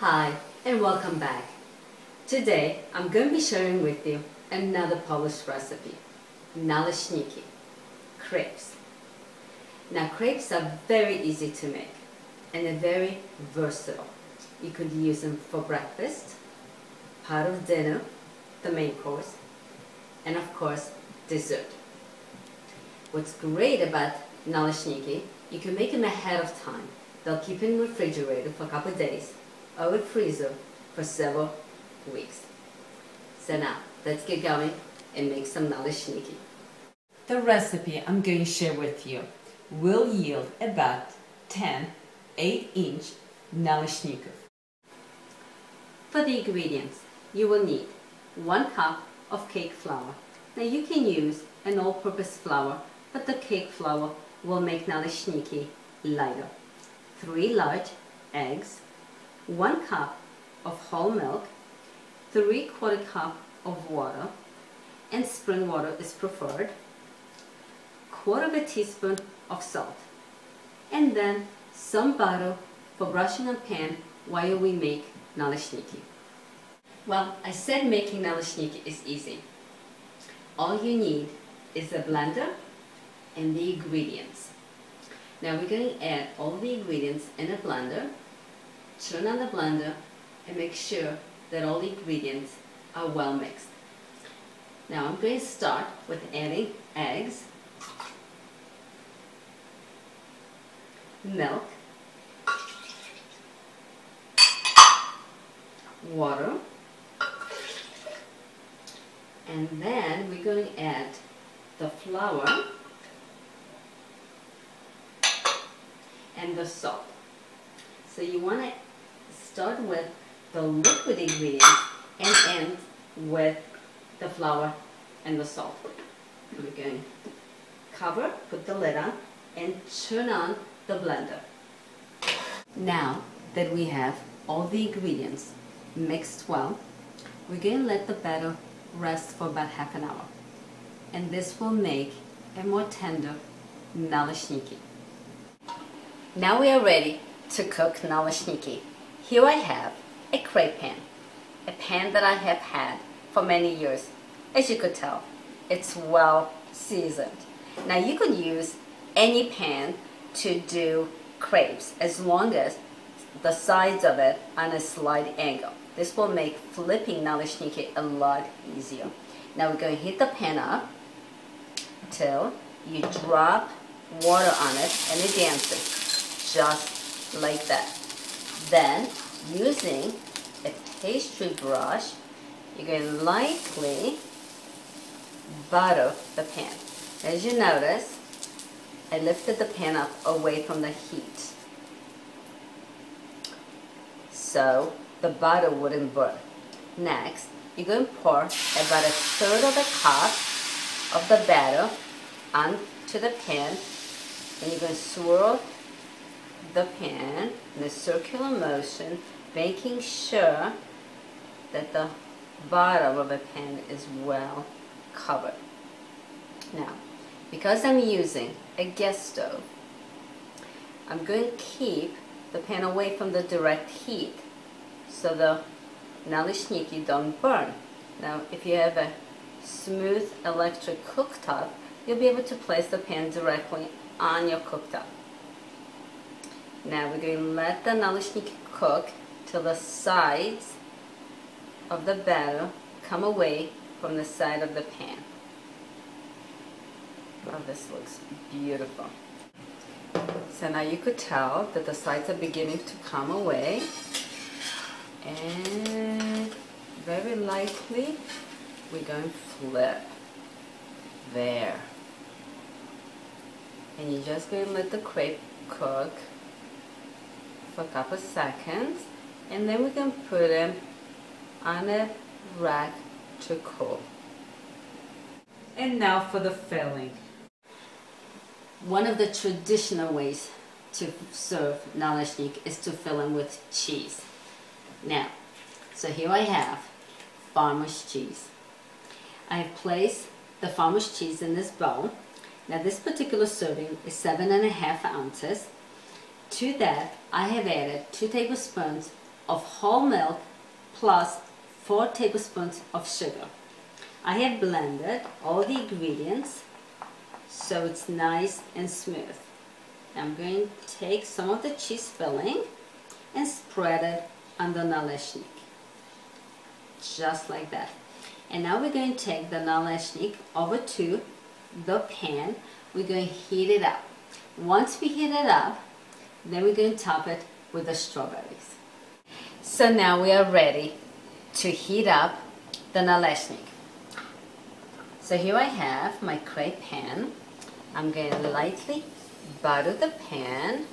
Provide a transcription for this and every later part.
Hi and welcome back. Today I'm going to be sharing with you another Polish recipe, naleśniki, crepes. Now crepes are very easy to make and they're very versatile. You could use them for breakfast, part of dinner, the main course, and of course dessert. What's great about naleśniki, you can make them ahead of time. They'll keep in the refrigerator for a couple of days a freezer for several weeks. So now, let's get going and make some naleśniki. The recipe I'm going to share with you will yield about 10 8-inch naleśników. For the ingredients, you will need 1 cup of cake flour. Now you can use an all-purpose flour, but the cake flour will make naleśniki lighter. 3 large eggs, 1 cup of whole milk, 3 quarter cup of water, and spring water is preferred, quarter of a teaspoon of salt, and then some butter for brushing on pan while we make naleśniki. Well, I said making naleśniki is easy. All you need is a blender and the ingredients. Now we're going to add all the ingredients in a blender, turn on the blender, and make sure that all the ingredients are well mixed. Now I'm going to start with adding eggs, milk, water, and then we're going to add the flour and the salt. So you want to start with the liquid ingredients and end with the flour and the salt. We're going to cover, put the lid on, and turn on the blender. Now that we have all the ingredients mixed well, we're going to let the batter rest for about half an hour. And this will make a more tender naleśniki. Now we are ready to cook naleśniki. Here I have a crepe pan, a pan that I have had for many years. As you could tell, it's well seasoned. Now you could use any pan to do crepes as long as the sides of it are on a slight angle. This will make flipping naleśniki a lot easier. Now we're going to heat the pan up till you drop water on it and it dances just like that. Then using a pastry brush you're going to lightly butter the pan. As you notice I lifted the pan up away from the heat so the butter wouldn't burn. Next, you're going to pour about a third of a cup of the batter onto the pan and you're going to swirl the pan in a circular motion making sure that the bottom of the pan is well covered. Now, because I'm using a gas stove, I'm going to keep the pan away from the direct heat so the naleśniki don't burn. Now if you have a smooth electric cooktop, you'll be able to place the pan directly on your cooktop. Now we're going to let the naleśniki cook till the sides of the batter come away from the side of the pan. Oh, this looks beautiful. So now you could tell that the sides are beginning to come away and very lightly we're going to flip there and you're just going to let the crepe cook for a couple seconds and then we can put them on a rack to cool and now for the filling one of the traditional ways to serve naleśnik is to fill them with cheese now, so here I have farmer's cheese. I have placed the farmer's cheese in this bowl. Now this particular serving is seven and a half ounces. To that, I have added two tablespoons of whole milk plus 4 tablespoons of sugar. I have blended all the ingredients so it's nice and smooth. I'm going to take some of the cheese filling and spread it on the naleśnik. Just like that. And now we're going to take the naleśnik over to the pan. We're going to heat it up. Once we heat it up, then we're going to top it with the strawberries. So now we are ready to heat up the naleśnik. So here I have my crepe pan. I'm going to lightly butter the pan.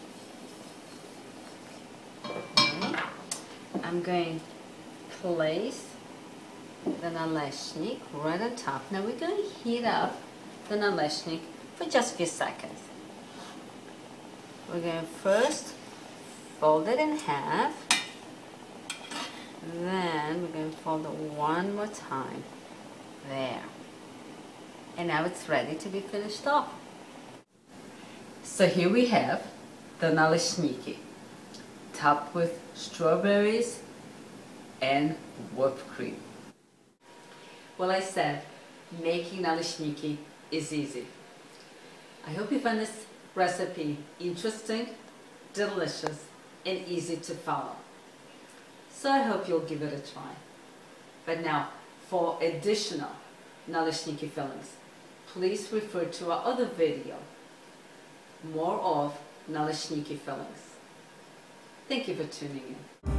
Okay. I'm going to place the naleśnik right on top. Now we're going to heat up the naleshnik for just a few seconds. We're going to first fold it in half. Then we're going to fold it one more time. There. And now it's ready to be finished off. So here we have the naleśniki, topped with strawberries and whipped cream. Well, I said making naleśniki is easy. I hope you find this recipe interesting, delicious, and easy to follow. So I hope you'll give it a try. But now, for additional naleśniki fillings, please refer to our other video, more of naleśniki fillings. Thank you for tuning in.